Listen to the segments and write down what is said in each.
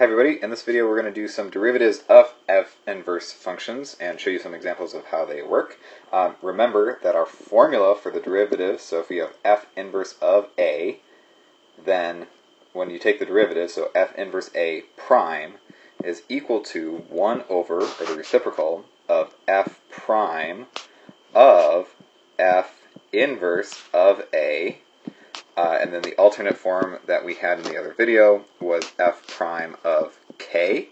Hi everybody, in this video we're going to do some derivatives of f inverse functions and show you some examples of how they work. Um, remember that our formula for the derivative, so if we have f inverse of a, then when you take the derivative, so f inverse a prime is equal to 1 over, or the reciprocal, of f prime of f inverse of a uh, and then the alternate form that we had in the other video was f prime of k,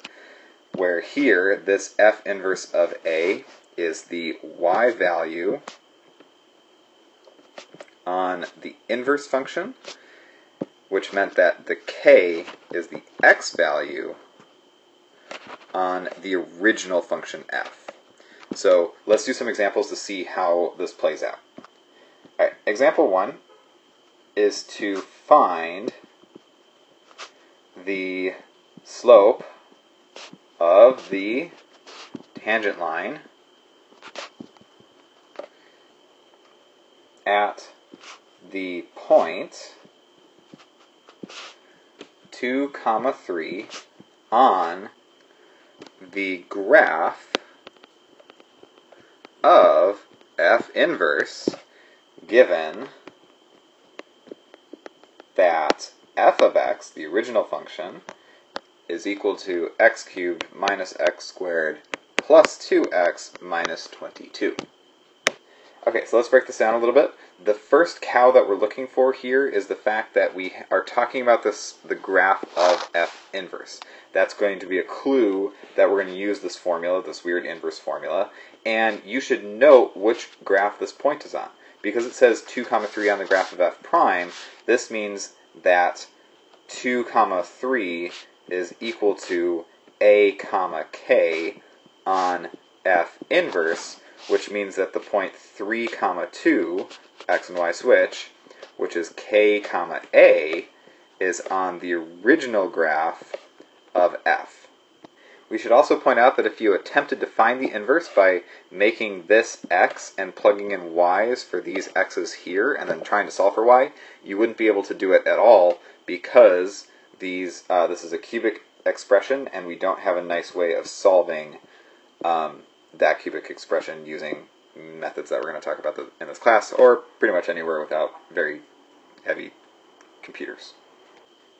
where here this f inverse of a is the y value on the inverse function, which meant that the k is the x value on the original function f. So let's do some examples to see how this plays out. All right, example one is to find the slope of the tangent line at the point 2 comma 3 on the graph of f inverse given that f of x, the original function, is equal to x cubed minus x squared plus 2x minus 22. Okay, so let's break this down a little bit. The first cow that we're looking for here is the fact that we are talking about this the graph of f inverse. That's going to be a clue that we're going to use this formula, this weird inverse formula, and you should note which graph this point is on because it says 2 comma 3 on the graph of f prime, this means that 2 comma 3 is equal to a comma k on f inverse, which means that the point 3 comma 2, x and y switch, which is k comma a, is on the original graph of f. We should also point out that if you attempted to find the inverse by making this x and plugging in y's for these x's here and then trying to solve for y, you wouldn't be able to do it at all because these uh, this is a cubic expression and we don't have a nice way of solving um, that cubic expression using methods that we're going to talk about in this class or pretty much anywhere without very heavy computers.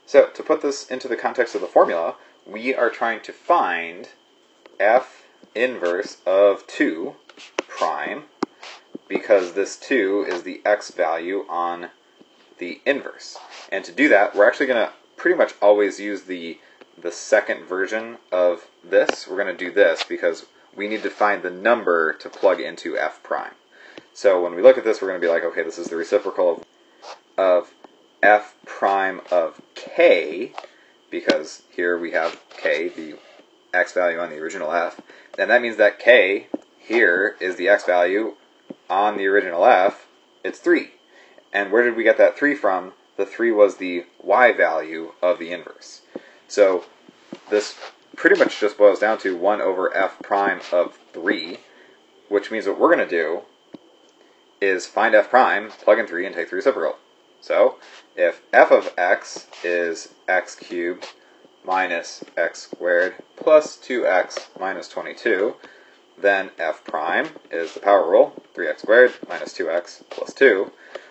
So to put this into the context of the formula, we are trying to find f inverse of 2 prime because this 2 is the x value on the inverse. And to do that, we're actually going to pretty much always use the the second version of this. We're going to do this because we need to find the number to plug into f prime. So when we look at this, we're going to be like, okay, this is the reciprocal of, of f prime of k, because here we have k, the x value on the original f, and that means that k here is the x value on the original f, it's 3. And where did we get that 3 from? The 3 was the y value of the inverse. So this pretty much just boils down to 1 over f prime of 3, which means what we're going to do is find f prime, plug in 3, and take the reciprocal. So if f of x is x cubed minus x squared plus 2x minus 22, then f prime is the power rule, 3x squared minus 2x plus 2.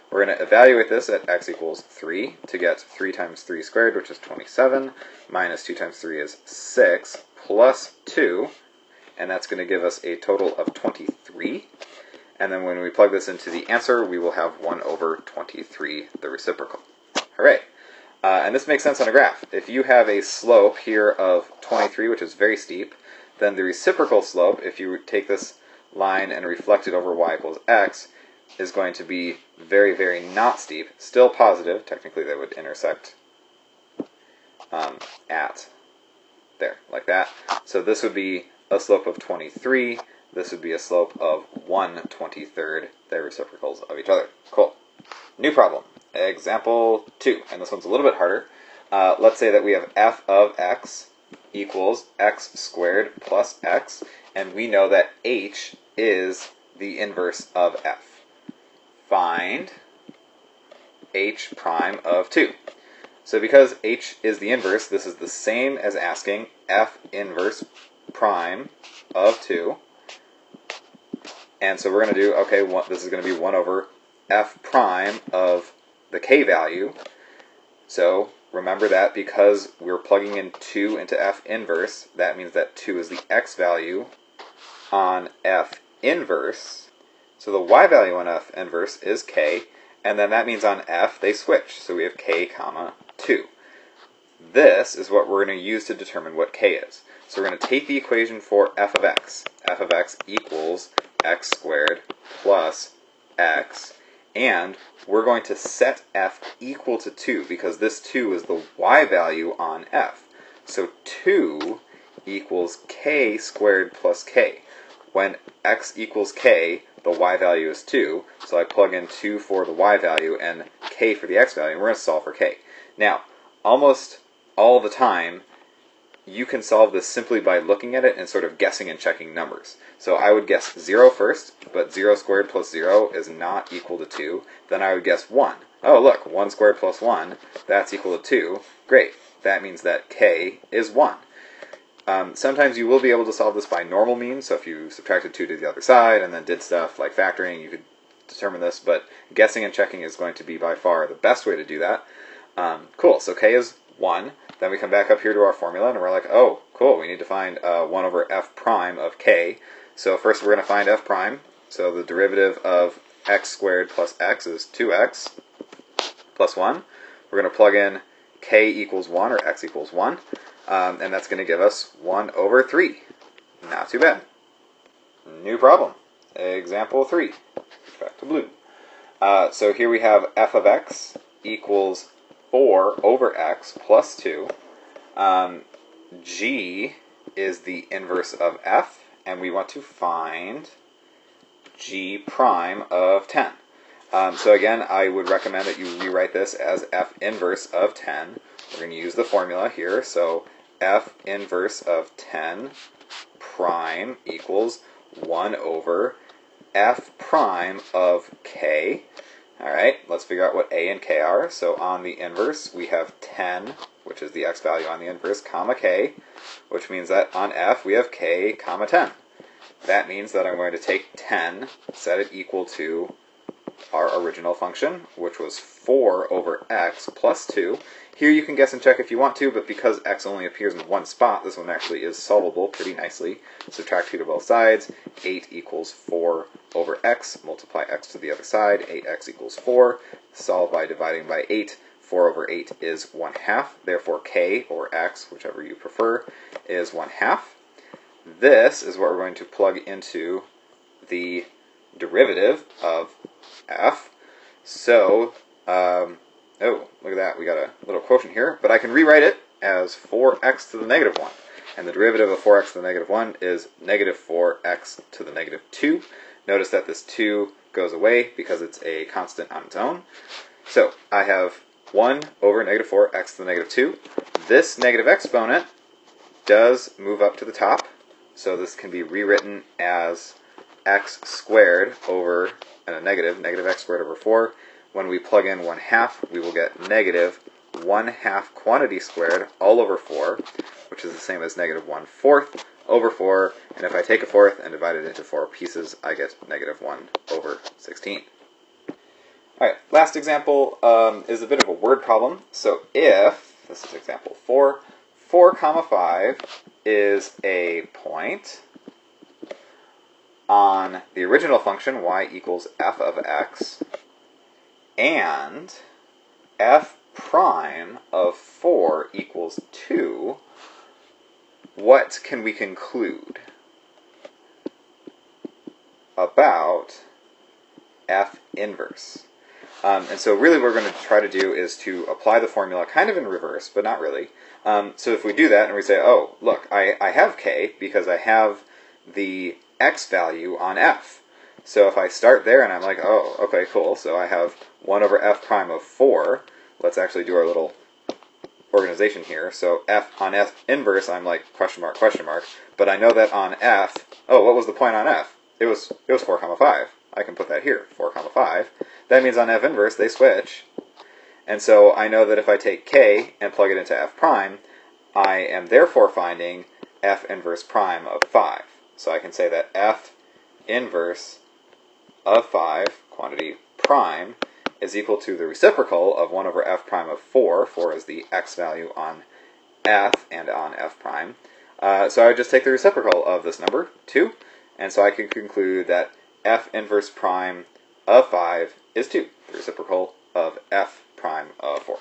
We're going to evaluate this at x equals 3 to get 3 times 3 squared, which is 27, minus 2 times 3 is 6, plus 2, and that's going to give us a total of 23. And then when we plug this into the answer, we will have 1 over 23, the reciprocal. Hooray! Uh, and this makes sense on a graph. If you have a slope here of 23, which is very steep, then the reciprocal slope, if you take this line and reflect it over y equals x, is going to be very, very not steep, still positive. Technically, they would intersect um, at there, like that. So this would be a slope of 23. This would be a slope of 1 23rd. They're reciprocals of each other. Cool. New problem. Example 2. And this one's a little bit harder. Uh, let's say that we have f of x equals x squared plus x, and we know that h is the inverse of f. Find h prime of 2. So because h is the inverse, this is the same as asking f inverse prime of 2. And so we're going to do, okay, one, this is going to be 1 over f prime of the k value. So remember that because we're plugging in 2 into f inverse, that means that 2 is the x value on f inverse. So the y value on f inverse is k, and then that means on f they switch. So we have k comma 2. This is what we're going to use to determine what k is. So we're going to take the equation for f of x. f of x equals x squared plus x, and we're going to set f equal to 2 because this 2 is the y value on f. So 2 equals k squared plus k. When x equals k, the y value is 2, so I plug in 2 for the y value and k for the x value, and we're going to solve for k. Now, almost all the time, you can solve this simply by looking at it and sort of guessing and checking numbers. So I would guess 0 first, but 0 squared plus 0 is not equal to 2. Then I would guess 1. Oh, look, 1 squared plus 1, that's equal to 2. Great, that means that k is 1. Um, sometimes you will be able to solve this by normal means, so if you subtracted 2 to the other side and then did stuff like factoring, you could determine this, but guessing and checking is going to be by far the best way to do that. Um, cool, so k is 1. Then we come back up here to our formula, and we're like, oh, cool, we need to find uh, 1 over f prime of k. So first we're going to find f prime. So the derivative of x squared plus x is 2x plus 1. We're going to plug in k equals 1 or x equals 1, um, and that's going to give us 1 over 3. Not too bad. New problem. Example 3. Back to blue. Uh, so here we have f of x equals 4 over x plus 2. Um, g is the inverse of f, and we want to find g prime of 10. Um, so again, I would recommend that you rewrite this as f inverse of 10. We're going to use the formula here. So f inverse of 10 prime equals 1 over f prime of k. All right, let's figure out what a and k are. So on the inverse, we have 10, which is the x value on the inverse, comma k, which means that on f we have k, comma 10. That means that I'm going to take 10, set it equal to our original function, which was 4 over x plus 2. Here you can guess and check if you want to, but because x only appears in one spot, this one actually is solvable pretty nicely. Subtract 2 to both sides. 8 equals 4 over x. Multiply x to the other side. 8x equals 4. Solve by dividing by 8. 4 over 8 is 1 half. Therefore, k, or x, whichever you prefer, is 1 half. This is what we're going to plug into the derivative of f. So, um, oh, we got a little quotient here, but I can rewrite it as 4x to the negative 1. And the derivative of 4x to the negative 1 is negative 4x to the negative 2. Notice that this 2 goes away because it's a constant on its own. So I have 1 over negative 4x to the negative 2. This negative exponent does move up to the top, so this can be rewritten as x squared over and a negative, negative x squared over 4. When we plug in 1 half, we will get negative 1 half quantity squared all over 4, which is the same as negative 1 fourth over 4. And if I take a fourth and divide it into 4 pieces, I get negative 1 over 16. All right, last example um, is a bit of a word problem. So if, this is example 4, 4 comma 5 is a point on the original function y equals f of x and f prime of 4 equals 2, what can we conclude about f inverse? Um, and so really what we're going to try to do is to apply the formula kind of in reverse, but not really. Um, so if we do that and we say, oh, look, I, I have k because I have the x value on f. So if I start there and I'm like, oh, okay, cool. So I have 1 over f prime of 4. Let's actually do our little organization here. So f on f inverse, I'm like question mark, question mark. But I know that on f, oh, what was the point on f? It was it was 4 comma 5. I can put that here, 4 comma 5. That means on f inverse, they switch. And so I know that if I take k and plug it into f prime, I am therefore finding f inverse prime of 5. So I can say that f inverse of 5, quantity prime, is equal to the reciprocal of 1 over f prime of 4. 4 is the x value on f and on f prime. Uh, so I would just take the reciprocal of this number, 2, and so I can conclude that f inverse prime of 5 is 2, the reciprocal of f prime of 4.